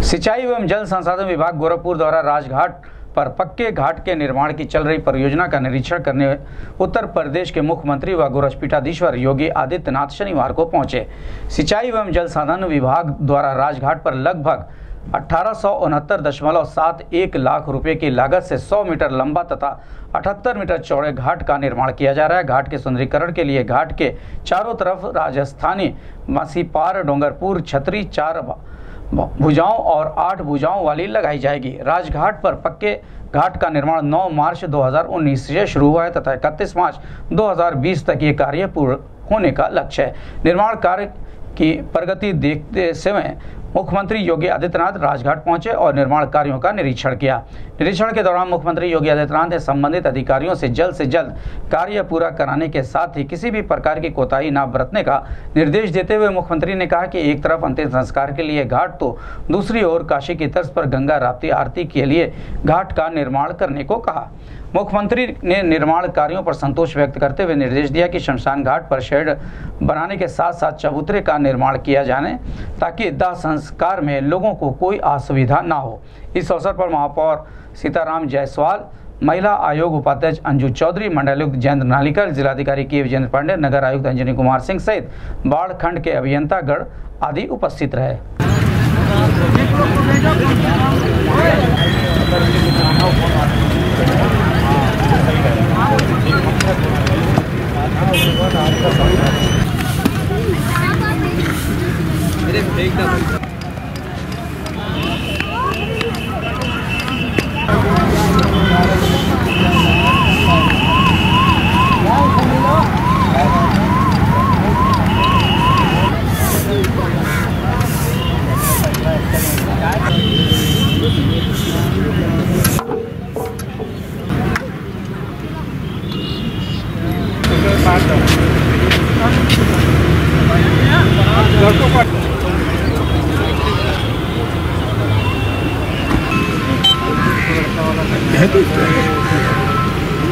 सिंचाई एवं जल संसाधन विभाग गोरखपुर द्वारा राजघाट पर पक्के घाट के निर्माण की चल रही परियोजना का निरीक्षण करने उत्तर प्रदेश के मुख्यमंत्री व गोरक्षपीठाधीश्वर योगी आदित्यनाथ शनिवार को पहुँचे। सिंचाई एवं जल संसाधन विभाग द्वारा राजघाट पर लगभग अठारह लाख रुपए की लागत से 100 मीटर लंबा तथा 78 मीटर चौड़े घाट का निर्माण किया जा रहा है। घाट के सुंदरीकरण के लिए घाट के चारों तरफ़ राजस्थानी मसीपार डोंगरपुर छतरी चार भुजाओं और आठ भुजाओं वाली लगाई जाएगी। राजघाट पर पक्के घाट का निर्माण 9 मार्च 2019 से शुरू हुआ है तथा 31 मार्च 2020 तक ये कार्य पूर्ण होने का लक्ष्य है। निर्माण कार्य की प्रगति देखते समय मुख्यमंत्री योगी आदित्यनाथ राजघाट पहुँचे और निर्माण कार्यों का निरीक्षण किया। निरीक्षण के दौरान मुख्यमंत्री योगी आदित्यनाथ ने संबंधित अधिकारियों से जल्द से जल्द कार्य पूरा कराने के साथ ही किसी भी प्रकार की कोताही न बरतने का निर्देश देते हुए मुख्यमंत्री ने कहा कि एक तरफ़ अंतिम संस्कार के लिए घाट तो दूसरी ओर काशी की तर्ज पर गंगा राप्ती आरती के लिए घाट का निर्माण करने को कहा। मुख्यमंत्री ने निर्माण कार्यों पर संतोष व्यक्त करते हुए निर्देश दिया कि शमशान घाट पर शेड बनाने के साथ साथ चबूतरे का निर्माण किया जाने, ताकि दाह संस्कार में लोगों को कोई असुविधा ना हो। इस अवसर पर महापौर सीताराम जायसवाल, महिला आयोग उपाध्यक्ष अंजू चौधरी मंडलायुक्त जयंत नालिकर, जिलाधिकारी के विजेंद्र पांडे, नगर आयुक्त अंजनी कुमार सिंह सहित बाढ़ खंड के अभियंतागण आदि उपस्थित रहे। मेरे का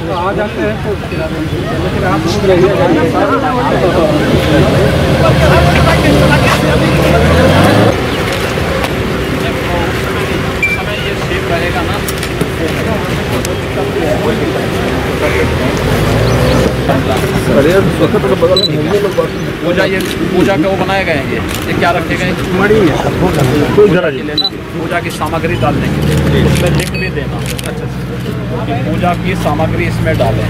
गए आ जाते हैं। लेकिन आप पूजा ये पूजा का वो बनाए गए हैं ये? क्या रखे गए मणि पूजा के लिए पूजा की सामग्री डालने के लिए उसमें लिख भी देना। कि पूजा की सामग्री इसमें डालें।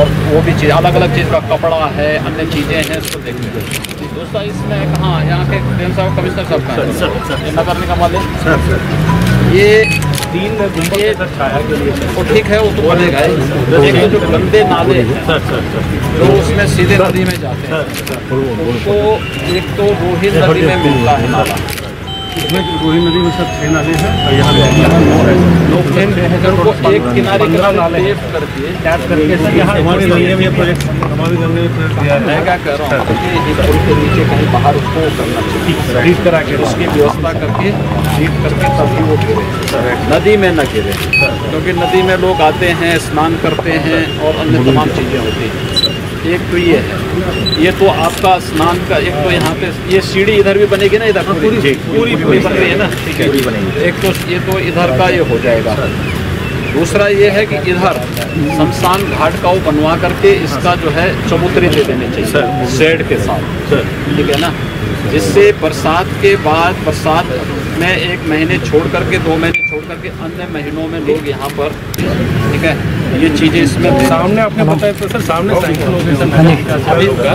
और वो भी चीज़ अलग अलग चीज़ का कपड़ा है अन्य चीज़ें हैं उसको देखने दोस्तों इसमें कहाँ यहाँ के डी साहब कमिश्नर साहब का है? नगर निगम वाले ये तीन ये वो ठीक है वो तो बनेगा ही। लेकिन जो गंदे नाले हैं जो उसमें सीधे नदी में जाते हैं। उनको एक तो रोहित नदी में मिलता है नाला। इसमें नदी में सब नाले हैं और यहाँ एक किनारे करके टैप करके यहाँ हमारी गंगे में प्रोजेक्ट हमारी गंगे में प्रोजेक्ट दिया मैं क्या कह रहा हूँ? कि पुल के नीचे कहीं बाहर उसको करना चाहिए। करा के उसकी व्यवस्था करके हीट करके तभी वो गिरे। नदी में न गिरे। क्योंकि नदी में लोग आते हैं स्नान करते हैं और अन्य तमाम चीज़ें होती हैं। एक तो ये है। ये तो आपका स्नान का एक तो यहाँ पे ये सीढ़ी इधर भी बनेगी ना इधर पूरी? पूरी पूरी बन रही है ना? ठीक है। एक तो ये तो इधर का ये हो जाएगा। दूसरा ये है कि इधर शमशान घाट का वो बनवा करके इसका जो है चबूतरे दे देने चाहिए शेड के साथ। ठीक है ना? जिससे बरसात के बाद बरसात में एक महीने छोड़ करके दो महीने छोड़ छोड़ करके अन्य महीनों में लोग यहाँ पर ठीक है ये चीज़ें इसमें सामने आपने बताया तो सर सामने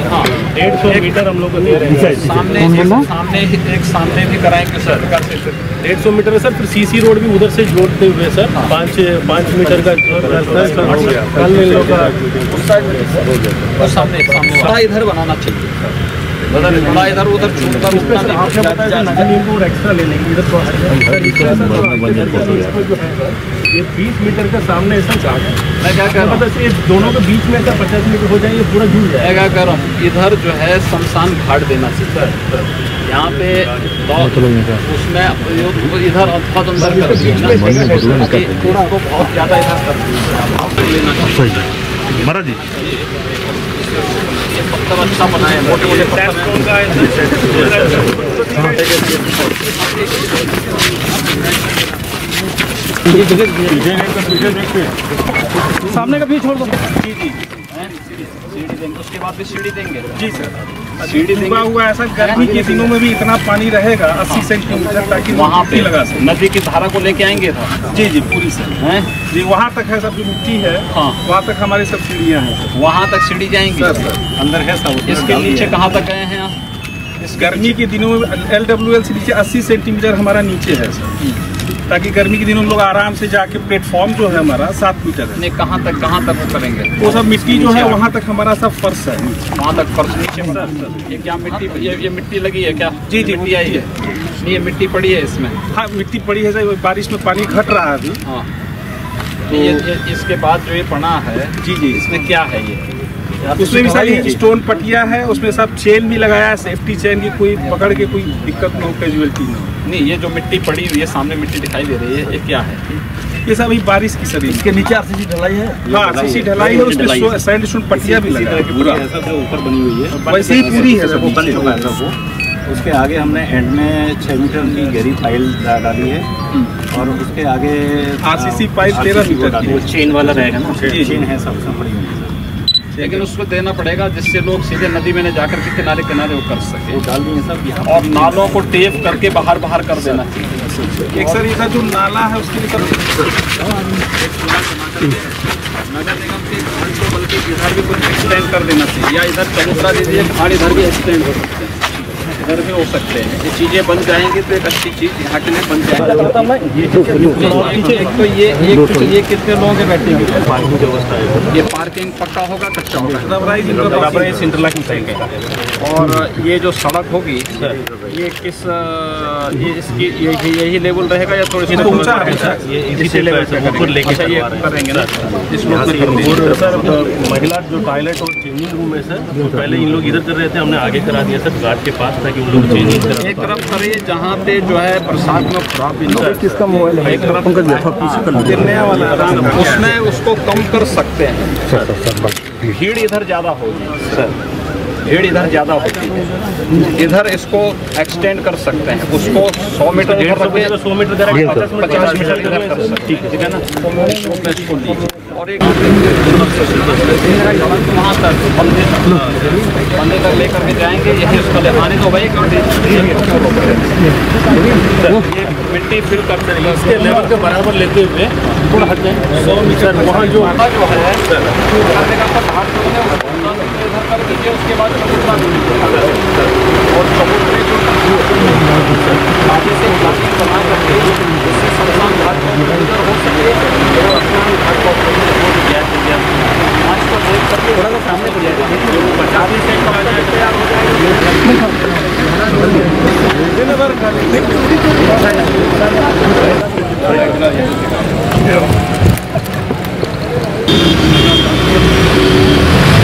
हाँ डेढ़ सौ मीटर हम लोग को दे रहे हैं सामने सामने एक सामने भी कराएँगे सर डेढ़ सौ मीटर है सर फिर सीसी रोड भी उधर से जोड़ते हुए सर पाँच पाँच मीटर का रास्ता है सर हो गया कल इन लोग का उस सामने सामने इधर बनाना चाहिए इधर उधर छूटकर तो तो इसको जो ये बीस मीटर का सामने ऐसा चार्ट है। मैं क्या कह रहा हूँ? मतलब दोनों के बीच में ऐसा पचास मीटर हो जाए ये पूरा जुड़ जाए। मैं क्या कह रहा हूँ? इधर जो है शमशान घाट देना चाहिए यहाँ पे उसमें इधर अथवा अंदर कर बहुत ज़्यादा इधर कर महाराज जी। ये पत्थर अच्छा मोटे मोटे पत्थर सामने का भी छोड़ दो। जी जी उसके बाद भी सीढ़ी देंगे। जी सर। सीढ़ी देंगे। हुआ ऐसा गर्मी के दिनों में भी इतना पानी रहेगा अस्सी सेंटीमीटर ताकि वहाँ पे लगा सके। नदी की धारा को लेके आएँगे था जी जी पूरी सर। हैं? जी वहाँ तक है सब जो मिट्टी है हाँ। वहाँ तक हमारी सब सीढ़ियाँ हैं वहाँ तक सीढ़ी जाएँगी। अंदर है सब? इसके नीचे कहाँ तक गए हैं आप? इस गर्मी के दिनों में एल डब्ल्यू एल से नीचे अस्सी सेंटीमीटर हमारा नीचे है सर। ताकि गर्मी के दिनों में लोग आराम से जाके प्लेटफॉर्म जो है हमारा सात मीटर है। नहीं कहाँ तक कहाँ तक वो करेंगे? वो सब मिट्टी जो है वहाँ तक हमारा सब फर्श है। वहाँ तक फर्श नीचे ये क्या मिट्टी ये ये मिट्टी लगी है क्या? जी, जी, मिट्टी आई है। नहीं ये मिट्टी पड़ी है इसमें। हाँ मिट्टी पड़ी है सर। बारिश में पानी घट रहा है अभी। हाँ। तो ये, इसके बाद जो ये पड़ा है जी जी। इसमें क्या है ये? उसमें भी सारी स्टोन पटिया है उसमें सब चेन भी लगाया है सेफ्टी चेन की कोई पकड़ के कोई दिक्कत ना हो कैजुअलिटी ना हो नहीं ये जो मिट्टी पड़ी हुई है सामने मिट्टी दिखाई दे रही है ये क्या है? ये सब अभी बारिश की सर इसके नीचे आरसीसी ढलाई है। हाँ आरसीसी ढलाई है। उसमें सैंड स्टोन पट्टियाँ भी लगा है पूरा। ऊपर बनी हुई है। वैसे ही पूरी है सब बन चुका है सब वो। उसके आगे हमने एंड में छः मीटर की गहरी फ़ाइल डाली है। और उसके आगे RCC पाइप 13 मीटर की है। चेन वाला रहेगा ना। चेन है सब सब पड़ी हुई है। लेकिन उसको देना पड़ेगा जिससे लोग सीधे नदी में जाकर के किनारे किनारे वो कर सके। वो डाल दिए सब और नालों को टेप करके बाहर बाहर कर देना। चाहिए एक सर ये जो नाला है उसके लिए नगर निगम के घाट को बल्कि इधर भी कुछ एक्सटेंड कर देना चाहिए या इधर चबूतरा दीजिए घाट इधर भी एक्सटेंड हो सकते हैं। इधर भी हो सकते हैं। ये चीज़ें बन जाएँगी तो एक अच्छी चीज़ यहाँ के लिए बन जाएगी। एक तो ये एक तो ये कितने लोगों के बैठेंगे पार्किंग व्यवस्था है। ये पार्किंग पक्का होगा कच्चा होगा? इंटरलॉकिंग साइड और ये जो सड़क होगी ये किस ये इसकी यही लेवल रहेगा या थोड़ी सी तो ऊँचा ये इसी लेवल से ऊपर लेके अच्छा करेंगे ना इस में सर। महिला जो टॉयलेट और चेंजिंग रूम है सर तो पहले इन लोग इधर कर रहे थे हमने आगे करा दिया सर। घाट के पास ताकि एक तरफ़ करिए जहाँ पे जो है प्रसाद में खराब। किसका मोबाइल है? एक तरफ़ नया वाला आराम। उसमें उसको कम कर सकते हैं। भीड़ इधर ज़्यादा होगी। सर। भीड़ इधर ज़्यादा होती है। इधर इसको एक्सटेंड कर सकते हैं। उसको 100 मीटर इधर सौ रखें, मीटर सौ है पचास मीटर इधर कर सकते हैं। ठीक है ना? और एक वहाँ तक बंदे तक लेकर के जाएँगे यही उसका ले आने तो ये मिट्टी फिल कर देंगे इसके लेवल के बराबर लेते हुए थोड़ा हट जाए। सौ मीटर वहाँ जो है करने का आपका घाट जो है उसको बाद और चबूतरे जो आगे से प्लास्टिक बना हैं जिससे शमशान घाट हो सके।